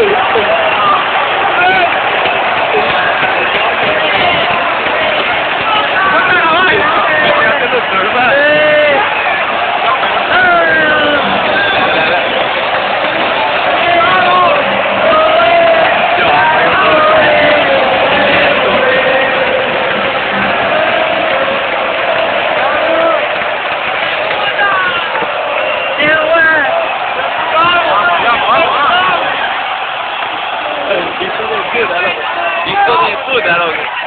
Thank you. fluid that over.